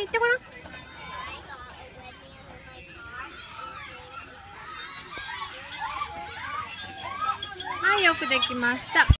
行ってごらん。はい、よくできました。